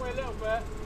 way a little bit.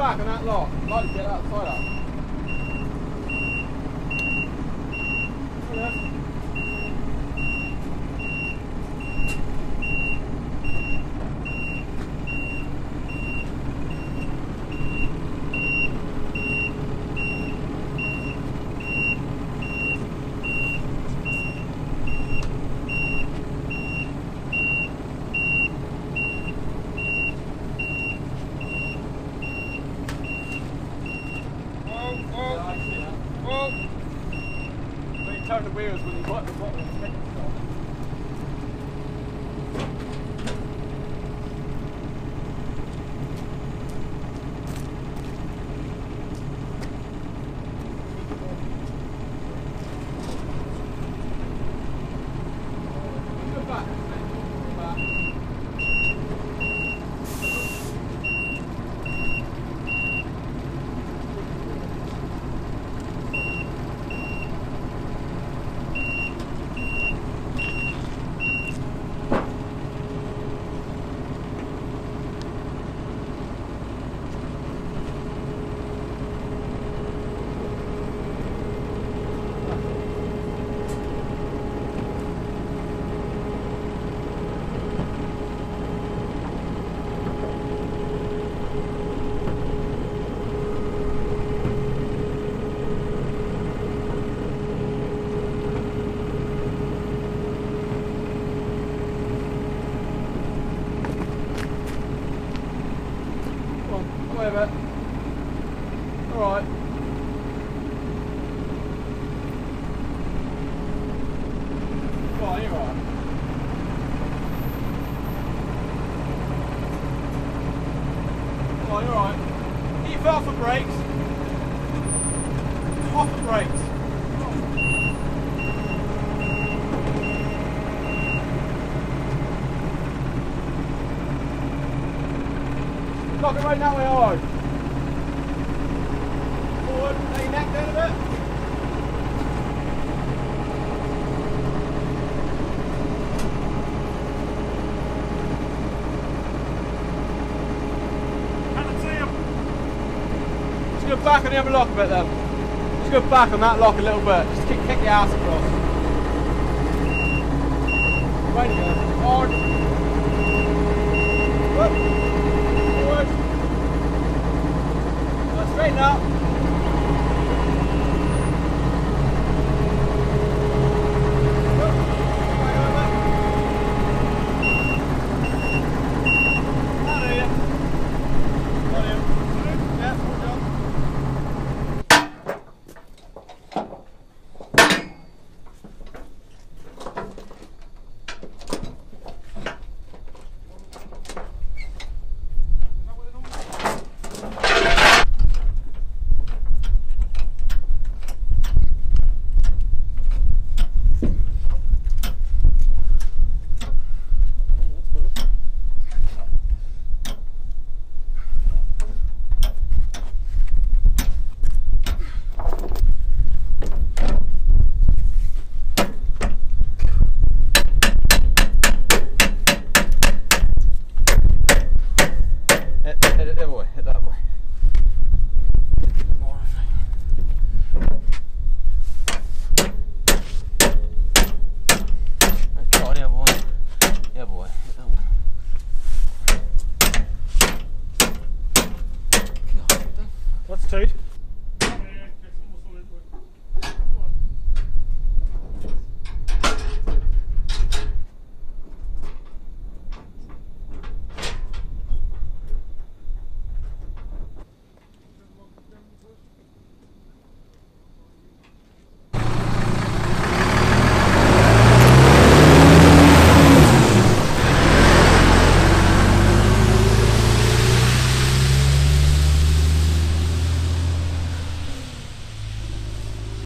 Back on that lock. I'd like to get outside up. Over. Alright. Alright. Come on, you're alright. Keep off the brakes. Off the brakes. It right that way hard. Forward, lay your neck down a bit. Can't see him. Just go back on the other lock a bit then. Just go back on that lock a little bit. Just kick, kick your ass across. Right again. Hard. Whoop. Forward. Now straighten up. Whoop. Right over. Out of here. On him. Yeah, hold on. Hit, hit it the other way, hit that way. More Right, try the other one. The other way, hit that one. God,